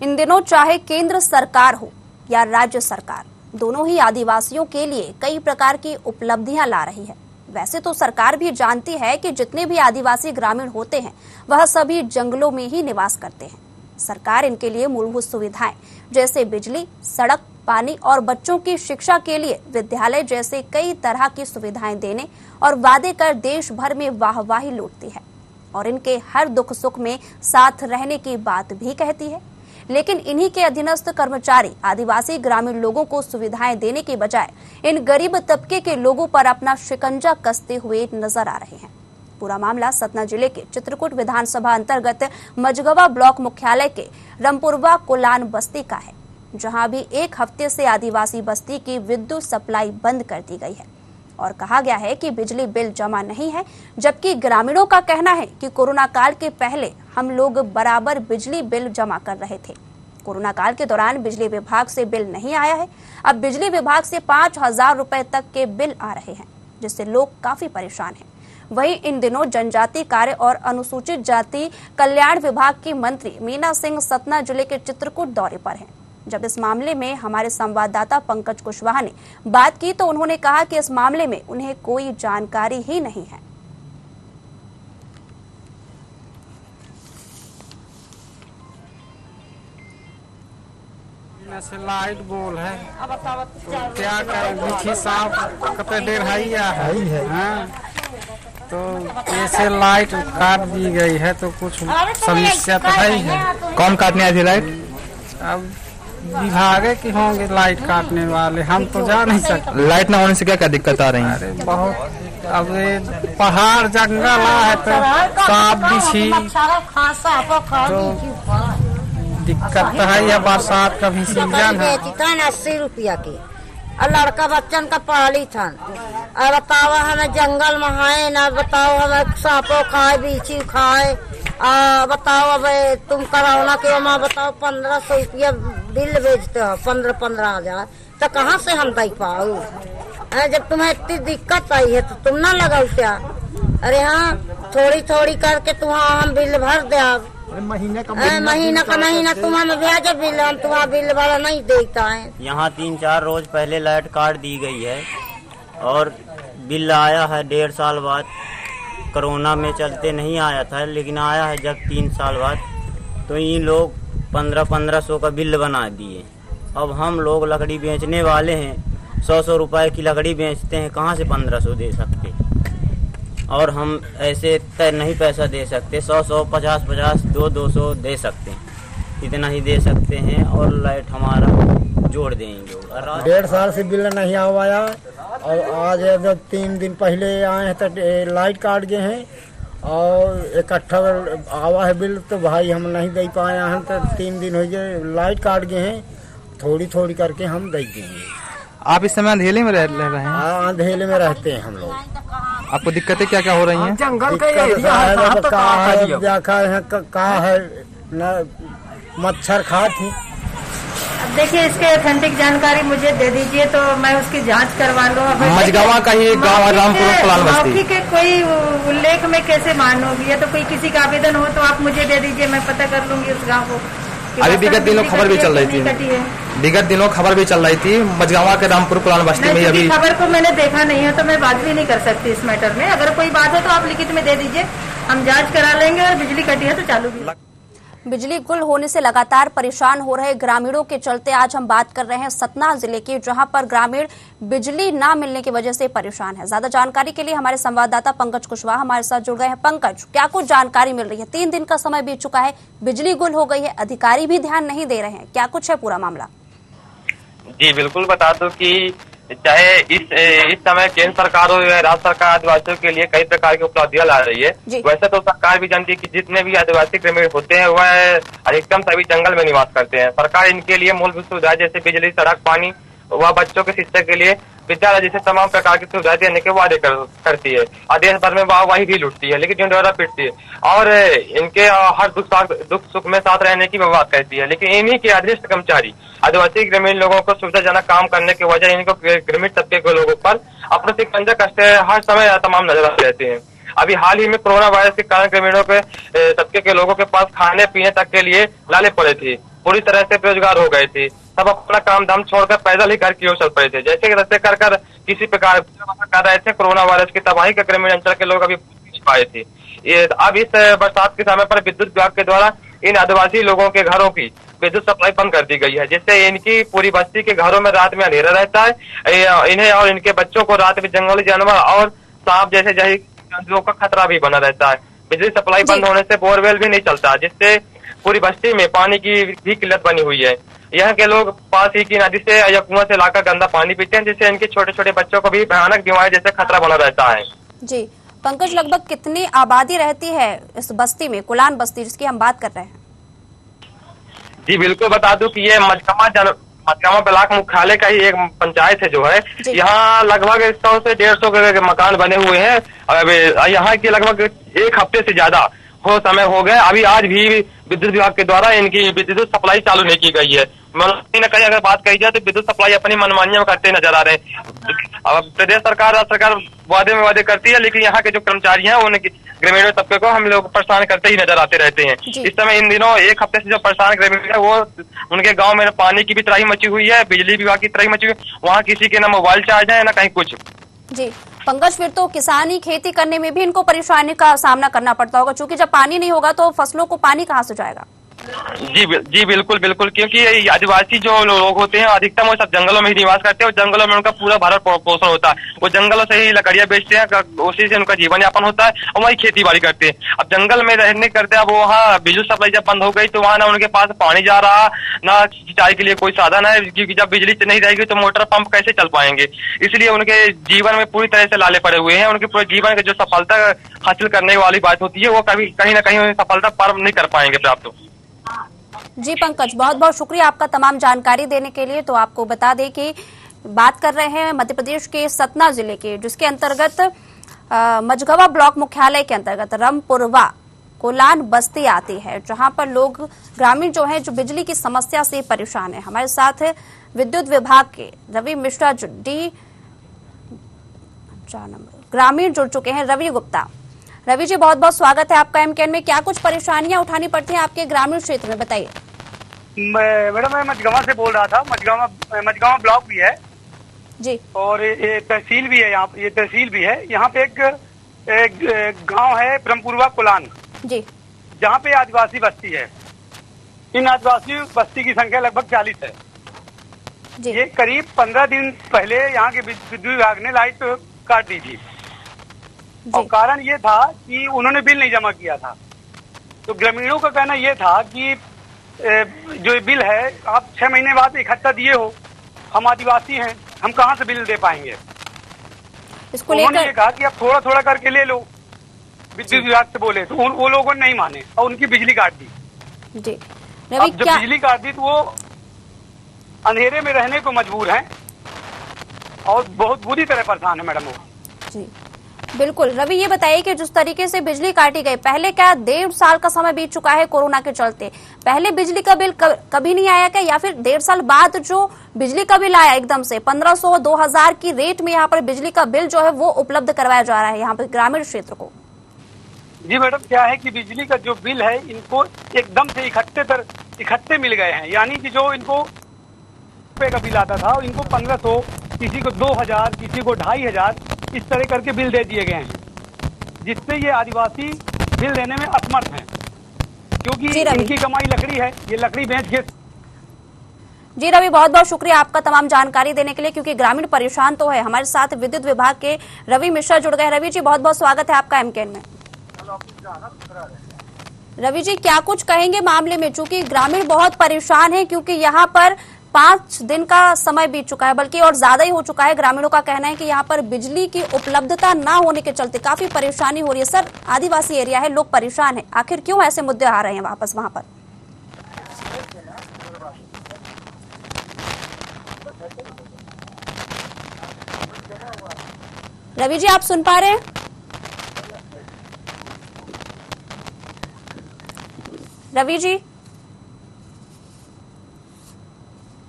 इन दिनों चाहे केंद्र सरकार हो या राज्य सरकार, दोनों ही आदिवासियों के लिए कई प्रकार की उपलब्धियाँ ला रही है। वैसे तो सरकार भी जानती है कि जितने भी आदिवासी ग्रामीण होते हैं, वह सभी जंगलों में ही निवास करते हैं। सरकार इनके लिए मूलभूत सुविधाएँ, जैसे बिजली, सड़क, पानी और बच्चों की शिक्षा के लिए विद्यालय जैसे कई तरह की सुविधाएँ देने और वादे कर देश भर में वाहवाही लूटती है। और इनके हर दुख सुख में साथ रहने की बात भी कहती है। लेकिन इन्हीं के अधीनस्थ कर्मचारी, आदिवासी ग्रामीण लोगों को सुविधाएँ देने के बजाय इन गरीब तबके के लोगों पर अपना शिकंजा कसते हुए नज़र आ रहे हैं। पूरा मामला सतना ज़िले के चित्रकूट विधानसभा अंतर्गत मजगवा ब्लॉक मुख्यालय के रमपुरवा कोलान बस्ती का है, जहाँ भी एक हफ़्ते से आदिवासी बस्ती की विद्युत सप्लाई बंद कर दी गई है। और कहा गया है कि बिजली बिल जमा नहीं है, जबकि ग्रामीणों का कहना है कि कोरोना काल के पहले हम लोग बराबर बिजली बिल जमा कर रहे थे। कोरोना काल के दौरान बिजली विभाग से बिल नहीं आया है। अब बिजली विभाग से पाँच हज़ार रूपए तक के बिल आ रहे हैं, जिससे लोग काफ़ी परेशान हैं। वहीं इन दिनों जनजाति कार्य और अनुसूचित जाति कल्याण विभाग की मंत्री मीना सिंह सतना ज़िले के चित्रकूट दौरे पर हैं। जब इस मामले में हमारे संवाददाता पंकज कुशवाहा ने बात की तो उन्होंने कहा कि इस मामले में उन्हें कोई जानकारी ही नहीं है। से लाइट बोल है। तो क्या करें? बिछी साफ़ कते देर है या? है हाँ तो ऐसे लाइट काट दी गई है तो कुछ समस्या तो है ही है कौन काटने आई थी लाइट? अब विभागे की होंगे लाइट काटने वाले हम तो जा नहीं सकते। लाइट ना होने से क्या क्या दिक्कत आ रही है? अरे बहुत अब ये पहाड़ जंगल है तो साफ़ बिछी। तो दिक्कत तो है या बरसात का भी सीज़न है? अस्सी रुपया की। और लड़का बच्चन का पढ़ली थन। और बताओ हमें जंगल में है ना बताओ हमें सांपो खाए बीची खाए। आ, बताओ अब तुम करावना के वहाँ बताओ पंद्रह सौ रुपया बिल भेजते हो पंद्रह पंद्रह हज़ार। तो कहाँ से हम दे पाओ जब तुम्हें इतनी दिक्कत आई है तो तुम ना लगाओ क्या? अरे हाँ थोड़ी थोड़ी करके तुम्हारा हम बिल भर दे अब महीना का महीना तुम हमें भेजो बिल हम तुम्हारा बिल वाला नहीं देता है। यहाँ तीन चार रोज पहले लाइट काट दी गई है और बिल आया है डेढ़ साल बाद। कोरोना में चलते नहीं आया था लेकिन आया है जब तीन साल बाद। तो इन लोग पंद्रह पंद्रह सौ का बिल बना दिए। अब हम लोग लकड़ी बेचने वाले हैं सौ सौ रुपए की लकड़ी बेचते हैं कहाँ से पंद्रह सौ दे सकते? और हम ऐसे तय नहीं पैसा दे सकते। सौ सौ पचास पचास दो दो सौ दे सकते हैं। इतना ही दे सकते हैं और लाइट हमारा जोड़ देंगे। डेढ़ साल से बिल नहीं आवाया और आज जब तीन दिन पहले आए हैं तो लाइट काट गए हैं। और इकट्ठा आवा है बिल तो भाई हम नहीं दे पाए हैं तो तीन दिन हो गए लाइट काट गए हैं। थोड़ी थोड़ी करके हम दे देंगे। आप इस समय अंधेले में रह रह रहे हैं? हाँ, अंधेले में रहते हैं हम लोग। आपको दिक्कतें क्या क्या हो रही हैं? दिक्कत है जब का है जाखा है क- का है? न मच्छर खात अब देखिए इसके ऑथेंटिक जानकारी मुझे दे दीजिए तो मैं उसकी जाँच करवा लूँ अब मझगावा का ही गाँव रामपुर कुलाल बस्ती। के कोई उल्लेख में कैसे मानोगी? या तो कोई किसी का आवेदन हो तो आप मुझे दे दीजिए मैं पता कर लूँगी उस गाँव को कि। अभी विगत दिनों खबर भी चल रही थी। विगत दिनों खबर भी चल रही थी। मजगावा के रामपुर कुरान बस्ती में अभी खबर को मैंने देखा नहीं है तो मैं बात भी नहीं कर सकती इस मैटर में। अगर कोई बात हो तो आप लिखित में दे दीजिए। हम जाँच करा लेंगे और बिजली कटी है तो चालू भी बिजली गुल होने से लगातार परेशान हो रहे ग्रामीणों के चलते आज हम बात कर रहे हैं सतना ज़िले की, जहाँ पर ग्रामीण बिजली ना मिलने की वजह से परेशान है। ज़्यादा जानकारी के लिए हमारे संवाददाता पंकज कुशवाहा हमारे साथ जुड़ गए हैं। पंकज, क्या कुछ जानकारी मिल रही है? तीन दिन का समय बीत चुका है, बिजली गुल हो गई है, अधिकारी भी ध्यान नहीं दे रहे हैं। क्या कुछ है पूरा मामला? जी, बिल्कुल बता दो कि चाहे इस इस समय केंद्र सरकार हो या राज्य सरकार आदिवासियों के लिए कई प्रकार की उपलब्धियाँ ला रही है। वैसे तो सरकार भी जानती है कि जितने भी आदिवासी ग्रामीण होते हैं वह अधिकतम सभी जंगल में निवास करते हैं। सरकार इनके लिए मूलभूत सुविधाएँ जैसे बिजली सड़क पानी व बच्चों के शिक्षा के लिए विद्यालय जैसे तमाम प्रकार की सुविधाएँ देने के वादे कर, करती है। और देश भर में वाहवाही भी लुटती है लेकिन झंडोरा पीटती है। और इनके हर दुख दुख सुख में साथ रहने की बात कहती है लेकिन इन्हीं के अदृष्ट कर्मचारी आदिवासी ग्रामीण लोगों को सुविधाजनक काम करने की वजह इनको ग्रामीण तबके के लोगों पर अपने कसते हर समय तमाम नज़र आते रहते हैं। अभी हाल ही में कोरोना वायरस के कारण ग्रामीणों के तबके के लोगों के पास खाने पीने तक के लिए लाले पड़े थे। पूरी तरह से बेरोजगार हो गए थे। सब अपना काम धाम छोड़कर पैदल ही घर की ओर चल पड़े थे। जैसे कि रस्ते कर कर किसी प्रकार कर रहे थे कोरोना वायरस की तबाही के ग्रामीण अंचल के लोग अभी पाए थे। ये अब इस बरसात के समय पर विद्युत विभाग के द्वारा इन आदिवासी लोगों के घरों की विद्युत सप्लाई बंद कर दी गई है जिससे इनकी पूरी बस्ती के घरों में रात में अंधेरा रहता है। इन्हें और इनके बच्चों को रात में जंगली जानवर और सांप जैसे जही जंतुओं का खतरा भी बना रहता है। बिजली सप्लाई बंद होने से बोरवेल भी नहीं चलता जिससे पूरी बस्ती में पानी की भी किल्लत बनी हुई है। यहाँ के लोग पास ही की नदी से या कुआँ से लाकर गंदा पानी पीते हैं जिससे इनके छोटे छोटे बच्चों को भी भयानक बीमारी जैसे खतरा बना रहता है। जी पंकज लगभग कितनी आबादी रहती है इस बस्ती में कुलान बस्ती जिसकी हम बात कर रहे हैं? जी बिल्कुल बता दूँ कि ये मजकमा जन मजकमा ब्लाक मुख्यालय का ही एक पंचायत है जो है। यहाँ लगभग सौ से डेढ़ सौ मकान बने हुए हैं यहाँ के लगभग एक हफ़्ते से ज़्यादा हो समय हो गए अभी आज भी विद्युत विभाग के द्वारा इनकी विद्युत सप्लाई चालू नहीं की गई है। मतलब कहीं ना कहीं अगर बात कही जाए तो विद्युत सप्लाई अपनी मनमानियों में करते नज़र आ रहे हैं। अब प्रदेश सरकार राज्य सरकार वादे में वादे करती है लेकिन यहाँ के जो कर्मचारी हैं उनकी ग्रामीण तबके को हम लोग परेशान करते ही नज़र आते रहते हैं। इस समय इन दिनों एक हफ़्ते से जो परेशान ग्रामीण है वो उनके गाँव में पानी की भी त्राही मची हुई है बिजली विभाग की त्राही मची हुई है। वहाँ किसी के ना मोबाइल चार्ज है ना कहीं कुछ। जी। पंकज, फिर तो किसानी खेती करने में भी इनको परेशानी का सामना करना पड़ता होगा। क्योंकि जब पानी नहीं होगा तो फ़सलों को पानी कहाँ से जाएगा? जी जी, बिल्कुल बिल्कुल, क्योंकि आदिवासी जो लोग होते हैं, अधिकतम वो सब जंगलों में ही निवास करते हैं, और जंगलों में उनका पूरा भरण पो- पोषण होता है। वो जंगलों से ही लकड़ियाँ बेचते हैं उसी से उनका जीवन यापन होता है, और वही खेती बाड़ी करते हैं। अब जंगल में रहने करते अब वहाँ बिजली सप्लाई जब बंद हो गई तो वहाँ ना उनके पास पानी जा रहा, ना सिंचाई के लिए कोई साधन है, क्योंकि जब बिजली नहीं रहेगी तो मोटर पंप कैसे चल पाएँगे? इसलिए उनके जीवन में पूरी तरह से लाले पड़े हुए हैं, उनके पूरे जीवन की जो सफलता हासिल करने वाली बात होती है, वो कभी, कहीं ना कहीं सफलता प्राप्त नहीं कर पाएँगे प्राप्त। जी पंकज, बहुत बहुत शुक्रिया आपका तमाम जानकारी देने के लिए। तो आपको बता दें कि बात कर रहे हैं मध्य प्रदेश के सतना ज़िले के, जिसके अंतर्गत मझगवा ब्लॉक मुख्यालय के अंतर्गत रमपुरवा कोलान बस्ती आती है, जहाँ पर लोग, ग्रामीण जो हैं, जो बिजली की समस्या से परेशान है। हमारे साथ विद्युत विभाग के रवि मिश्रा डी ग्रामीण जुड़ चुके हैं। रवि गुप्ता रवि जी बहुत बहुत स्वागत है आपका एमकेन में। क्या कुछ परेशानियाँ उठानी पड़ती हैं आपके ग्रामीण क्षेत्र में बताइए। मैडम मैं मजगावा से बोल रहा था। मजगावा मजगावा ब्लॉक भी है। जी। और ये तहसील भी है यहाँ ये तहसील भी है। यहाँ पे एक, एक गाँव है ब्रह्मपुरवा कुलान। जी। जहाँ पे आदिवासी बस्ती है। इन आदिवासी बस्ती की संख्या लगभग चालीस है। जी। ये करीब पंद्रह दिन पहले यहाँ के विद्युत विभाग ने लाइट काट दी थी। और कारण ये था कि उन्होंने बिल नहीं जमा किया था। तो ग्रामीणों का कहना ये था कि जो ये बिल है आप छह महीने बाद इकट्ठा दिए हो। हम आदिवासी हैं हम कहाँ से बिल दे पाएँगे? इसको उन्होंने ये कहा कि आप थोड़ा थोड़ा करके ले लो। विद्युत विभाग से बोले तो उन, वो लोगों ने नहीं माने और उनकी बिजली काट दी। जी। अब जब बिजली काट दी तो वो अंधेरे में रहने को मजबूर हैं और बहुत बुरी तरह परेशान है मैडम वो। जी। बिल्कुल। रवि, ये बताइए कि जिस तरीके से बिजली काटी गई, पहले क्या डेढ़ साल का समय बीत चुका है कोरोना के चलते? पहले बिजली का बिल कभी नहीं आया क्या? या फिर डेढ़ साल बाद जो बिजली का बिल आया एकदम से 1500 2000 की रेट में यहाँ पर बिजली का बिल जो है वो उपलब्ध करवाया जा रहा है यहाँ पर ग्रामीण क्षेत्र को? जी मैडम, क्या है कि बिजली का जो बिल है, इनको एकदम से इकट्ठे तर इकट्ठे मिल गए हैं। यानी कि जो इनको का बिल आता था, इनको पंद्रह किसी को दो हज़ार, किसी को ढाई हज़ार इस तरह करके बिल दे दिए गए हैं जिससे ये आदिवासी बिल देने में असमर्थ हैं। क्योंकि इनकी कमाई लकड़ी है ये लकड़ी बेच के जी रवि बहुत बहुत शुक्रिया आपका तमाम जानकारी देने के लिए क्योंकि ग्रामीण परेशान तो है। हमारे साथ विद्युत विभाग के रवि मिश्रा जुड़ गए रवि जी बहुत बहुत स्वागत है आपका एमकेन में। रवि जी क्या कुछ कहेंगे मामले में? चूँकि ग्रामीण बहुत परेशान है क्योंकि यहाँ पर पाँच दिन का समय बीत चुका है, बल्कि और ज़्यादा ही हो चुका है। ग्रामीणों का कहना है कि यहाँ पर बिजली की उपलब्धता ना होने के चलते काफ़ी परेशानी हो रही है। सर, आदिवासी एरिया है, लोग परेशान है। आखिर क्यों ऐसे मुद्दे आ रहे हैं वापस वहाँ पर? रवि जी, आप सुन पा रहे हैं? रवि जी?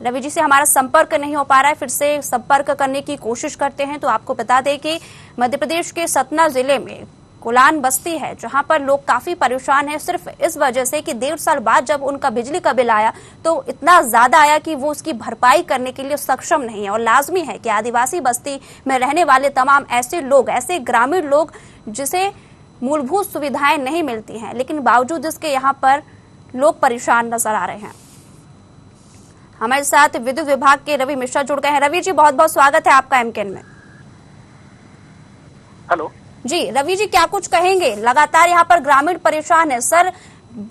रवि जी से हमारा संपर्क नहीं हो पा रहा है, फिर से संपर्क करने की कोशिश करते हैं। तो आपको बता दें कि मध्य प्रदेश के सतना ज़िले में कुलान बस्ती है, जहाँ पर लोग काफ़ी परेशान हैं। सिर्फ़ इस वजह से कि डेढ़ साल बाद जब उनका बिजली का बिल आया तो इतना ज़्यादा आया कि वो उसकी भरपाई करने के लिए सक्षम नहीं है। और लाजमी है कि आदिवासी बस्ती में रहने वाले तमाम ऐसे लोग, ऐसे ग्रामीण लोग, जिसे मूलभूत सुविधाएँ नहीं मिलती हैं, लेकिन बावजूद इसके यहाँ पर लोग परेशान नज़र आ रहे हैं। हमारे साथ विद्युत विभाग के रवि मिश्रा जुड़ गए हैं। रवि जी बहुत बहुत स्वागत है आपका एमकेन में। हेलो। जी रवि जी क्या कुछ कहेंगे? लगातार यहाँ पर ग्रामीण परेशान है। सर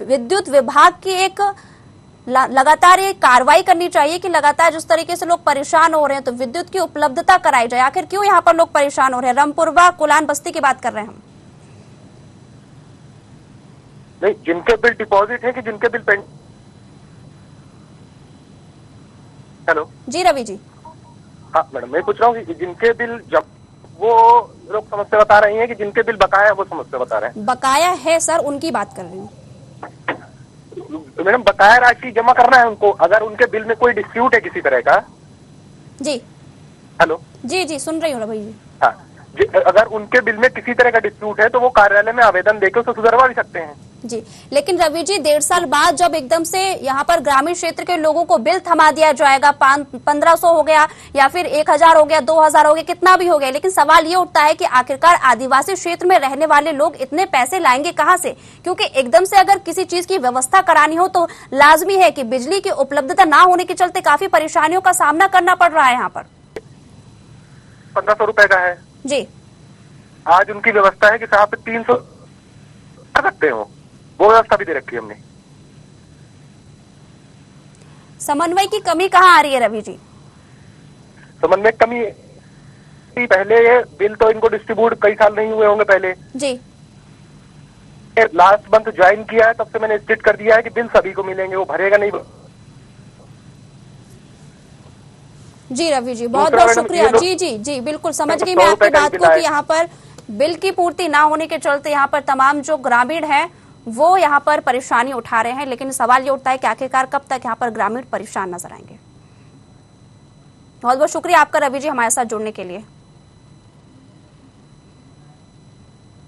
विद्युत विभाग की एक लगातार ये कार्रवाई करनी चाहिए कि लगातार जिस तरीके से लोग परेशान हो रहे हैं तो विद्युत की उपलब्धता कराई जाए। आखिर क्यों यहाँ पर लोग परेशान हो रहे हैं? रामपुरवा कुलान बस्ती की बात कर रहे हैं हम। नहीं जिनके बिल डिपॉजिट है कि जिनके बिल पेंड हेलो जी रवि जी। हाँ मैडम मैं पूछ रहा हूँ कि जिनके बिल जब वो लोग समस्या बता रही हैं कि जिनके बिल बकाया है वो समस्या बता रहे हैं? बकाया है सर उनकी बात कर रही हूँ। मैडम बकाया राशि जमा करना है उनको अगर उनके बिल में कोई डिस्प्यूट है किसी तरह का? जी। हेलो जी जी सुन रही हूँ रवि जी। हाँ। जि- अगर उनके बिल में किसी तरह का डिस्प्यूट है तो वो कार्यालय में आवेदन देकर उसे सुधरवा भी सकते हैं। जी लेकिन रवि जी डेढ़ साल बाद जब एकदम से यहाँ पर ग्रामीण क्षेत्र के लोगों को बिल थमा दिया जाएगा पंद्रह सौ हो गया या फिर एक हज़ार हो गया दो हज़ार हो गया कितना भी हो गया लेकिन सवाल ये उठता है कि आखिरकार आदिवासी क्षेत्र में रहने वाले लोग इतने पैसे लाएँगे कहाँ से? क्योंकि एकदम से अगर किसी चीज़ की व्यवस्था करानी हो तो लाजमी है की बिजली की उपलब्धता ना होने के चलते काफ़ी परेशानियों का सामना करना पड़ रहा है यहाँ पर। पंद्रह सौ रुपए का है। जी। आज उनकी व्यवस्था है कि साहब तीन सौ सकते हो। वो व्यवस्था भी दे रखी है हमने। समन्वय की कमी कहाँ आ रही है रवि जी? समन्वय कमी पहले ये बिल तो इनको डिस्ट्रीब्यूट कई साल नहीं हुए होंगे पहले। जी। लास्ट मंथ ज्वाइन किया है तब से मैंने स्टेट कर दिया है कि बिल सभी को मिलेंगे वो भरेगा नहीं। जी रवि जी बहुत बहुत शुक्रिया। जी जी जी बिल्कुल समझ गई मैं आपकी बात को कि यहाँ पर बिल की पूर्ति ना होने के चलते यहाँ पर तमाम जो ग्रामीण हैं वो यहाँ पर परेशानी उठा रहे हैं, लेकिन सवाल ये उठता है कि आखिरकार कब तक यहाँ पर ग्रामीण परेशान नज़र आएँगे। बहुत बहुत शुक्रिया आपका रवि जी हमारे साथ जुड़ने के लिए।